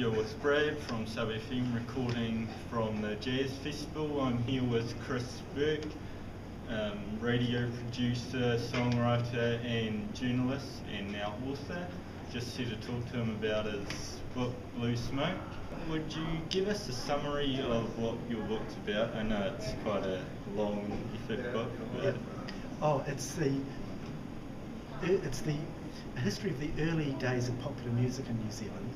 you're with Brad from Sub FM recording from the Jazz Festival. I'm here with Chris Bourke, um, radio producer, songwriter, and journalist, and now author. Just here to talk to him about his book, Blue Smoke. Would you give us a summary of what your book's about? I know it's quite a long, thick book. But Oh, it's the it's the history of the early days of popular music in New Zealand,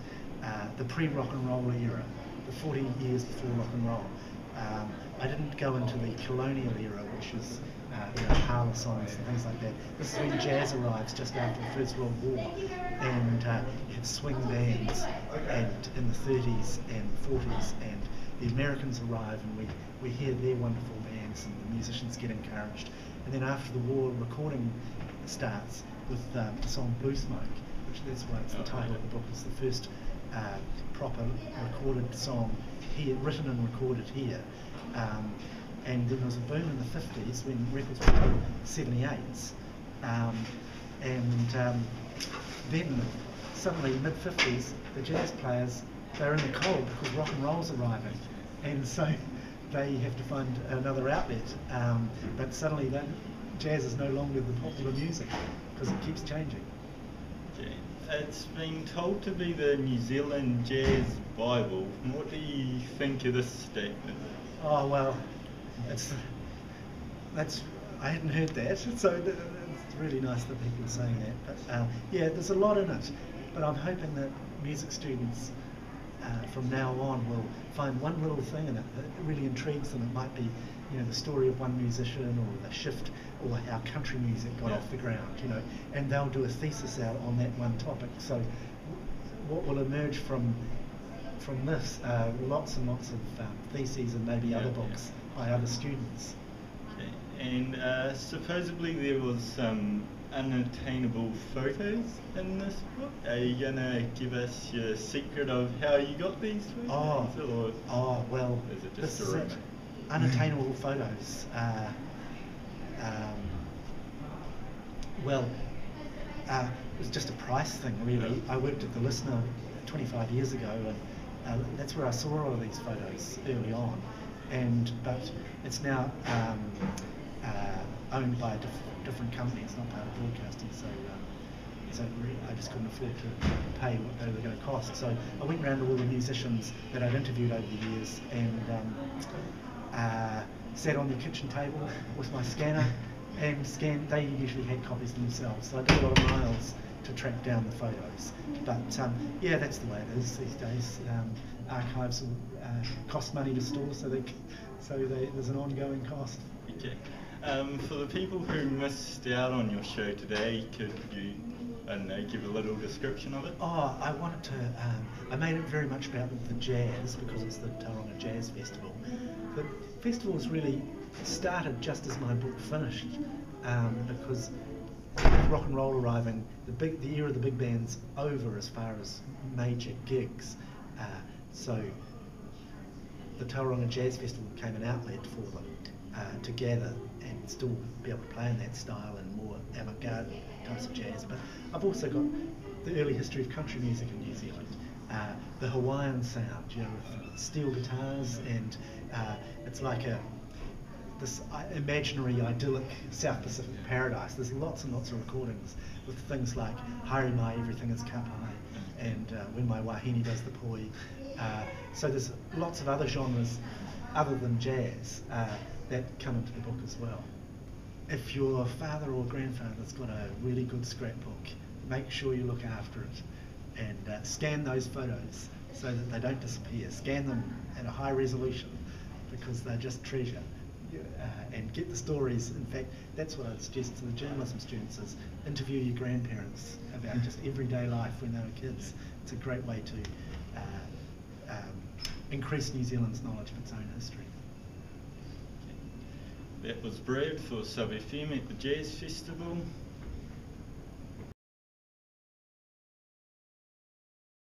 uh, the pre-rock and roll era, the 40 years before rock and roll. Um, I didn't go into the colonial era, which is uh, you know, parlour songs and things like that. This is when jazz arrives just after the First World War, and uh, you had swing bands, and in the 30s and 40s, and the Americans arrive, and we, we hear their wonderful bands, and the musicians get encouraged. And then after the war, recording starts with um, the song Blue Smoke, which that's why it's the title of the book. It's the first proper recorded song here, written and recorded here. Um, and then there was a boom in the 50s when records were 78s. Um, and um, then suddenly, mid 50s, the jazz players, they're in the cold because rock and roll's arriving. And so they have to find another outlet. Um, but suddenly, jazz is no longer the popular music because it keeps changing. It's been told to be the New Zealand Jazz Bible. What do you think of this statement? Oh well, it's that's I hadn't heard that, so it's really nice that people are saying that. But uh, yeah, there's a lot in it. But I'm hoping that music students uh, from now on will find one little thing in it that really intrigues them. It might be, you know, the story of one musician or the shift or how country music got Yeah. off the ground, you know, and they'll do a thesis out on that one topic. So what will emerge from from this uh, lots and lots of um, theses and maybe Yeah, other books by other students. Okay. And uh, supposedly there was some unattainable photos in this book. Are you gonna give us your secret of how you got these Oh, photos? Or oh well, Is it this just is a it. rumor? Unattainable photos. Uh, um, well, uh, it was just a price thing, really. I worked at the Listener 25 years ago, and uh, that's where I saw all of these photos early on. And but it's now um, uh, owned by diff- different company. It's not part of broadcasting. So. Um, so I just couldn't afford to pay what they were going to cost. So I went round to all the musicians that I'd interviewed over the years and um, sat on the kitchen table with my scanner and scanned. They usually had copies themselves, so I did a lot of miles to track down the photos. But um, yeah, that's the way it is these days. Um, archives will, uh, cost money to store, so they, so they, there's an ongoing cost. Okay. Um, for the people who missed out on your show today, could you, I don't give a little description of it? Oh, I wanted to. Um, I made it very much about the jazz because it's the Tauranga Jazz Festival. The festival was really started just as my book finished, um, because rock and roll arriving, the big, the era of the big band's over as far as major gigs. Uh, so the Tauranga Jazz Festival became an outlet for them uh, to gather and still be able to play in that style and more avant-garde types of jazz. But I've also got the early history of country music in New Zealand, uh, the Hawaiian sound, you know, with steel guitars, and uh, it's like a this imaginary, idyllic South Pacific paradise. There's lots and lots of recordings with things like Haere Mai, Everything is Kapai, and uh, When My Wahine Does the Poi. Uh, so there's lots of other genres other than jazz uh, that come into the book as well. If your father or grandfather's got a really good scrapbook, make sure you look after it and uh, scan those photos so that they don't disappear. Scan them at a high resolution because they're just treasure. Uh, and get the stories. In fact, that's what I'd suggest to the journalism students is interview your grandparents about just everyday life when they were kids. It's a great way to uh, um, increase New Zealand's knowledge of its own history. That was Brad for FM at the Jazz Festival.